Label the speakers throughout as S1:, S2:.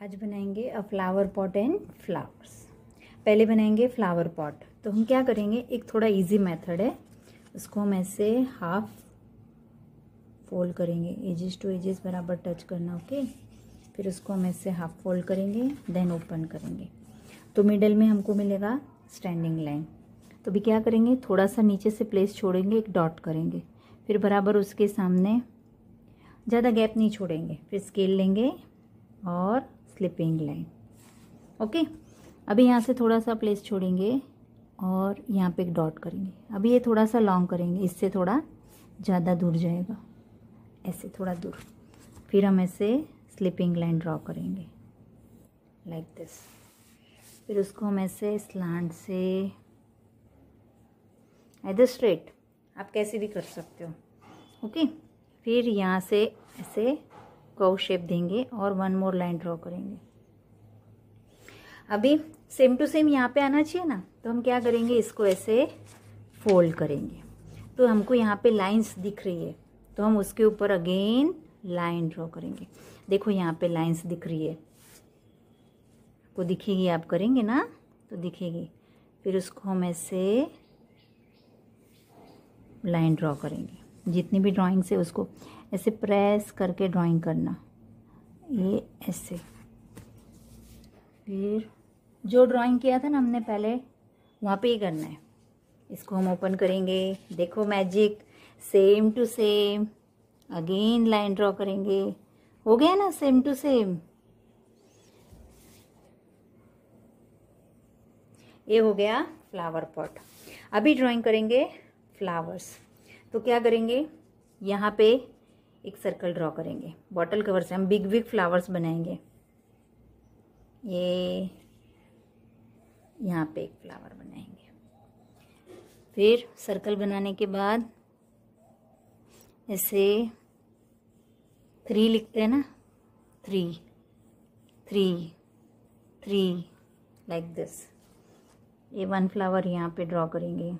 S1: आज बनाएँगे a flower pot and flowers पहले बनाएँगे फ्लावर पॉट तो हम क्या करेंगे? एक थोड़ा इजी मेथड है. उसको हम ऐसे हाफ़ फोल्ड करेंगे. एजेस टू एजेस बराबर टच करना ओके फिर उसको हम ऐसे हाफ़ फोल्ड करेंगे देन ओपन करेंगे. तो मिडल में हमको मिलेगा स्टैंडिंग लाइन तो भी क्या करेंगे? थोड़ा सा नीचे से प्लेस छोड़ेंगे, एक डॉट करेंगे. फिर बराबर उसके सामने ज़्यादा गैप नहीं छोड़ेंगे. फिर स्केल लेंगे और स्लिपिंग लाइन ओके अभी यहाँ से थोड़ा सा प्लेस छोड़ेंगे और यहाँ पे एक डॉट करेंगे। अभी ये थोड़ा सा लॉन्ग करेंगे। इससे थोड़ा ज़्यादा दूर जाएगा। ऐसे थोड़ा दूर। फिर हम ऐसे स्लिपिंग लाइन ड्रॉ करेंगे। लाइक like दिस फिर उसको हम ऐसे स्लांट से इधर स्ट्रेट आप कैसे भी कर सकते हो। ओके फिर यहाँ से ऐसे कव शेप देंगे और वन मोर लाइन ड्रॉ करेंगे। अभी सेम टू सेम यहाँ पे आना चाहिए ना? तो हम क्या करेंगे? इसको ऐसे फोल्ड करेंगे। तो हमको यहाँ पे लाइंस दिख रही है। तो हम उसके ऊपर अगेन लाइन ड्रॉ करेंगे। देखो यहाँ पे लाइंस दिख रही है। आपको दिखेगी, आप करेंगे ना? तो दिखेगी। फिर उसको हम ऐसे लाइन ड्रॉ करेंगे। जितनी भी ड्राइंग्स है उसको। ऐसे प्रेस करके ड्राइंग करना। ये ऐसे। फिर जो ड्राइंग किया था ना हमने पहले, वहाँ पे ही करना है। इसको हम ओपन करेंगे। देखो magic same to same again line draw करेंगे। हो गया ना सेम टू सेम ये हो गया फ्लावर पॉट अभी ड्राइंग करेंगे फ्लावर्स तो क्या करेंगे? यहाँ पे एक सर्कल ड्रॉ करेंगे। बॉटल कवर से हम बिग बिग फ्लावर्स बनाएँगे। ये यहाँ पे एक फ्लावर बनाएँगे। फिर सर्कल बनाने के बाद ऐसे थ्री लिखते हैं ना? Three three three like this ये वन फ्लावर यहाँ पे ड्रॉ करेंगे।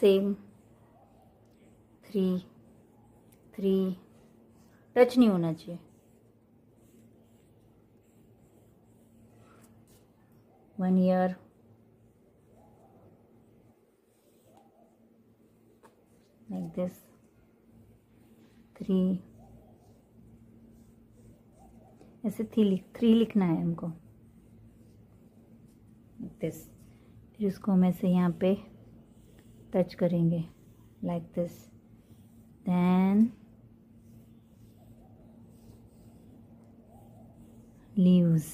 S1: सेम थ्री थ्री टच नहीं होना चाहिए। One year like this three ऐसे थ्री थ्री लिखना है हमको। दिस फिर उसको हम ऐसे यहाँ पे टच करेंगे लाइक दिस देन लीव्स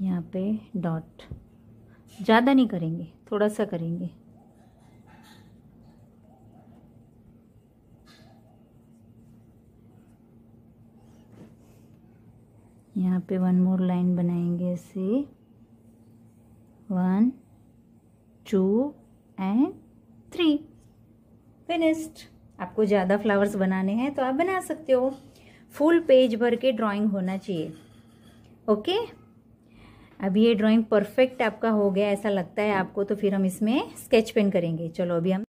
S1: यहाँ पे डॉट ज़्यादा नहीं करेंगे, थोड़ा सा करेंगे. यहाँ पे वन मोर लाइन बनाएँगे ऐसे। One two and three finished आपको ज़्यादा फ्लावर्स बनाने हैं तो आप बना सकते हो। फुल पेज भर के ड्राइंग होना चाहिए। ओके अब ये ड्राइंग परफेक्ट आपका हो गया, ऐसा लगता है आपको तो फिर हम इसमें स्केच पेन करेंगे। चलो, अभी हम